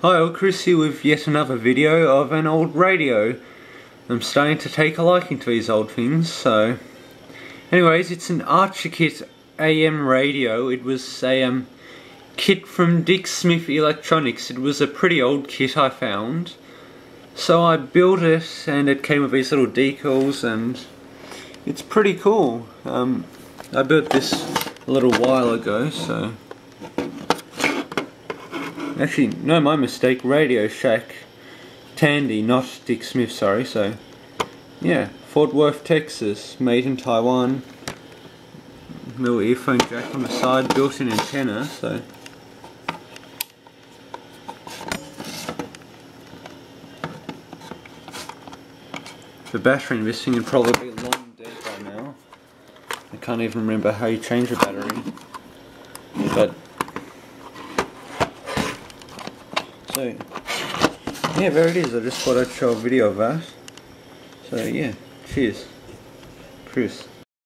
Hi, all Chris here with yet another video of an old radio. I'm starting to take a liking to these old things, so... Anyways, it's an ArcherKit AM radio. It was a um, kit from Dick Smith Electronics. It was a pretty old kit I found. So I built it and it came with these little decals and it's pretty cool. Um, I built this a little while ago, so... Actually, no, my mistake. Radio Shack Tandy, not Dick Smith, sorry. So, yeah, Fort Worth, Texas, made in Taiwan. Little earphone jack on the side, built-in antenna, so... The battery in this thing probably long dead by now. I can't even remember how you change the battery. But So, yeah, there it is. I just thought I'd show a video of that. So, yeah, cheers. Chris.